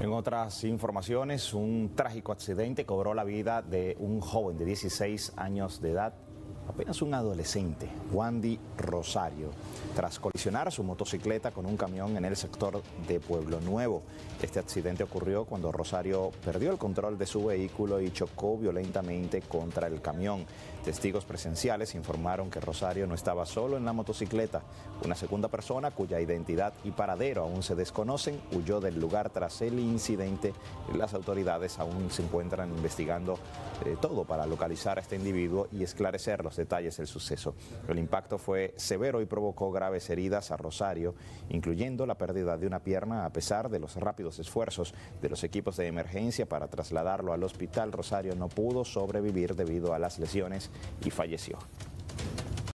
En otras informaciones, un trágico accidente cobró la vida de un joven de 16 años de edad apenas un adolescente, Wandy Rosario, tras colisionar su motocicleta con un camión en el sector de Pueblo Nuevo. Este accidente ocurrió cuando Rosario perdió el control de su vehículo y chocó violentamente contra el camión. Testigos presenciales informaron que Rosario no estaba solo en la motocicleta. Una segunda persona, cuya identidad y paradero aún se desconocen, huyó del lugar tras el incidente. Las autoridades aún se encuentran investigando eh, todo para localizar a este individuo y esclarecer los detalles del suceso. El impacto fue severo y provocó graves heridas a Rosario, incluyendo la pérdida de una pierna a pesar de los rápidos esfuerzos de los equipos de emergencia para trasladarlo al hospital. Rosario no pudo sobrevivir debido a las lesiones y falleció.